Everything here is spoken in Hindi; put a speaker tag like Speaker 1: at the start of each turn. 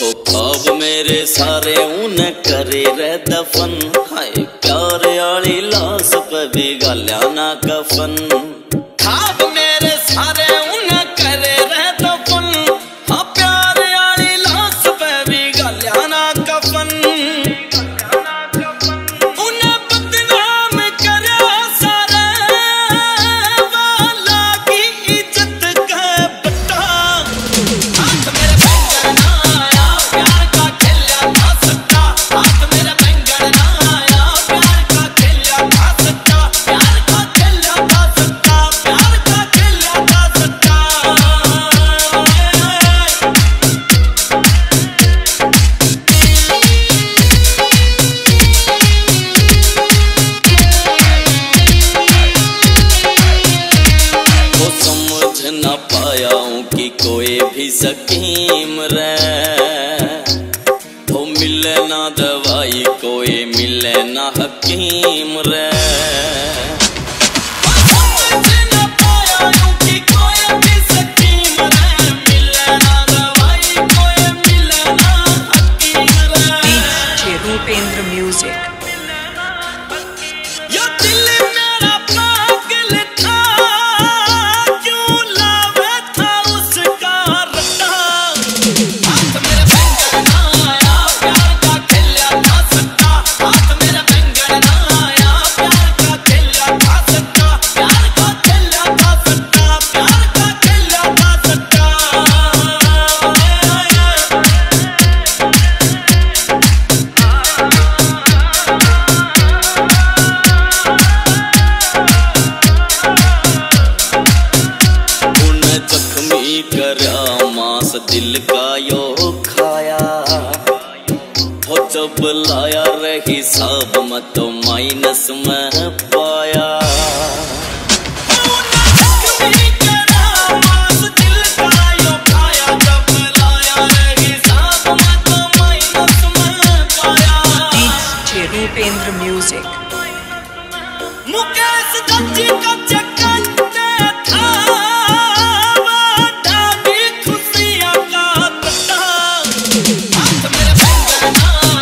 Speaker 1: हो पाप मेरे सारे ऊन करे रह दफन। हाय प्यार आली लाश पे भी गालिया ना कफन। खाब बताऊँ कि कोई भी सकीम रे तो मिले ना दवाई, कोई मिले ना हकीम रे करा मांस दिल का यो खाया हो जब लाया रही सब मत तो माइनस में पाया
Speaker 2: Music.
Speaker 1: मुकेश दत्ती का चेक तो मेरा